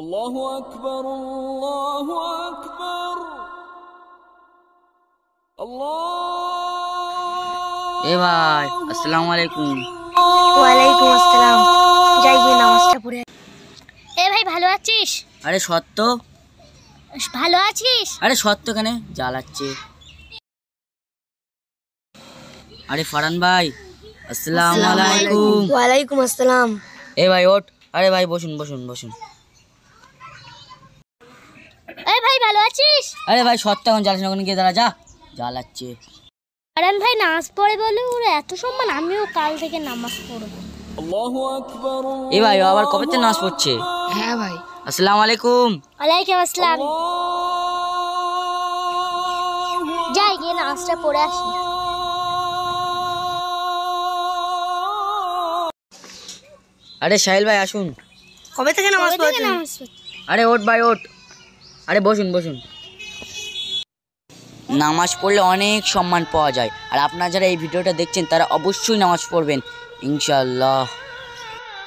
আল্লাহ আকবর আল্লাহ এ ভাই আসসালামু আলাইকুম। ওয়ালাইকুম আসসালাম। যাই গিয়ে নামাজটা পড়ে এ ভাই ভালো আছিস? আরে সত্য। ভালো আছিস? আরে সত্য কেন? জ্বালাচ্ছে। আরে ফারান ভাই আসসালামু আলাইকুম। ওয়ালাইকুম আসসালাম। এ ভাই ওঠ। আরে ভাই বসুন বসুন বসুন। ভালো আছিস? আরে ভাই সত্যি এখন ওখানে গিয়ে দাঁড়া যা। জ্বালাচ্ছে। আরান ভাই পড়ে বলে ওর এত সম্মান আমিও কাল থেকে নামাজ পড়ব। এ ভাই আবার কবে থেকে পড়ছে? হ্যাঁ ভাই। আসসালামু আলাইকুম। ওয়ালাইকুম আসসালাম। যাই গিয়ে নাচটা পড়ে আসি। আরে সাহিল ভাই আসুন। কবে থেকে নামাজ আরে ওঠ ভাই ওট আরে বসুন বসুন। নামাজ পড়লে অনেক সম্মান পাওয়া যায়। আর আপনারা যারা এই ভিডিওটা দেখছেন, তারা অবশ্যই নামাজ পড়বেন। ইনশাআল্লাহ।